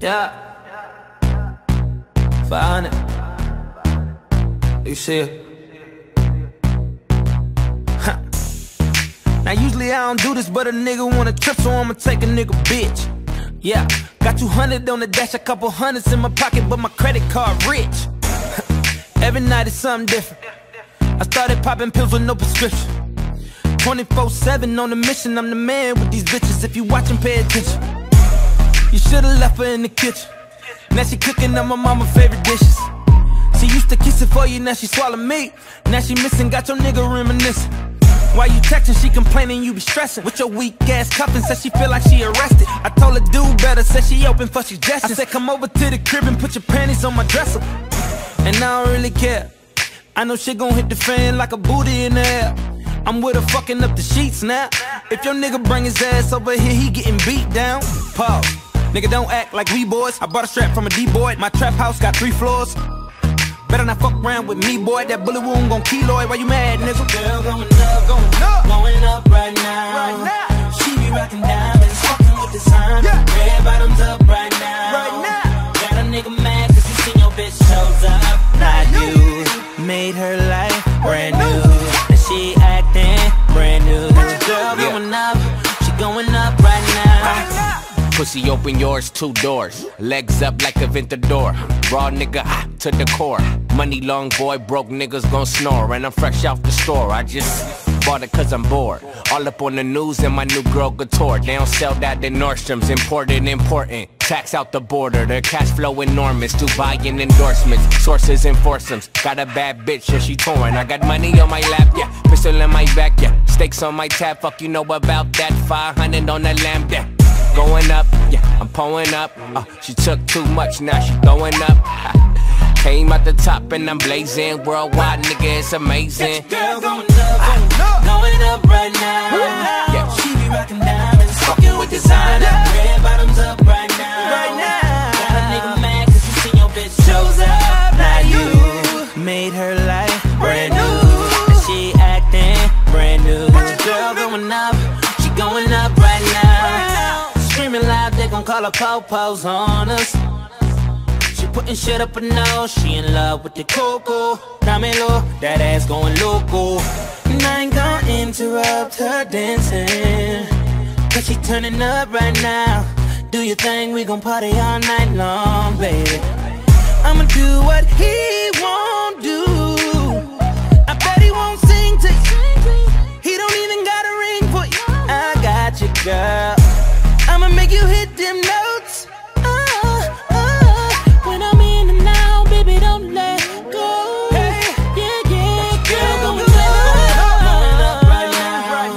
Yeah. 500. You see it? Huh. Now usually I don't do this, but a nigga wanna trip, so I'ma take a nigga bitch. Yeah, got 200 on the dash, a couple hundreds in my pocket, but my credit card rich. Every night is something different. I started popping pills with no prescription. 24-7 on the mission, I'm the man with these bitches. If you watching, pay attention. You should've left her in the kitchen. Now she cooking up my mama's favorite dishes. She used to kiss it for you, now she swallow me. Now she missing, got your nigga reminiscing. Why you texting? She complaining you be stressing With your weak ass cuffing, said she feel like she arrested I told her do better, said she open for suggestions I said come over to the crib and put your panties on my dresser And I don't really care I know she gon' hit the fan like a booty in the air I'm with her fucking up the sheets now If your nigga bring his ass over here, he getting beat down Pause Nigga don't act like we boys I bought a strap from a D-boy My trap house got three floors Better not fuck around with me, boy. That bullet wound gon' keloid. Why you mad, nigga? Girl, going up, going up, going up right now. Right now. She be rockin' diamonds, fucking with designer. Yeah. Red bottoms up right now. Right now. Got a nigga mad cause he seen your bitch shows up. Now you made her Pussy open yours, two doors. Legs up like a Ventador. Raw nigga ah, to the core. Money long boy, broke niggas gon' snore. And I'm fresh off the store. I just bought it cause I'm bored. All up on the news and my new girl Couture. They don't sell that in Nordstrom's. Imported, important. Tax out the border, their cash flow enormous. Dubai and endorsements, sources and foursomes. Got a bad bitch and she torn. I got money on my lap, yeah. Pistol in my back, yeah. Stakes on my tab, fuck you know about that. 500 on the lamp, yeah. Going up, yeah, I'm pulling up. Uh, she took too much, now she going up. Came at the top and I'm blazing. Worldwide, nigga, it's amazing. Girl, going up, going up, going up right now. Gon' her po-pos on us. She putting shit up her nose, she in love with the coco. Camelo, that ass going loco. And I ain't gon' interrupt her dancing. Cause she turning up right now. Do your thing, we gon' party all night long, baby. I'ma do what he them notes. Oh, oh. When I'm in and baby, don't let go. Hey. Yeah, yeah, girl, going up right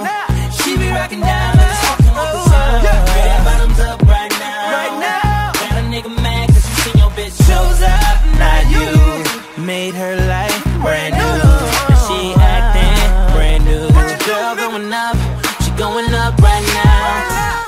now. She be rocking down. Oh, yeah. Red bottoms up right now. Got a nigga seen your bitch shows up, not you. Made her life brand new. Acting brand new. Girl, going up, she going up right now.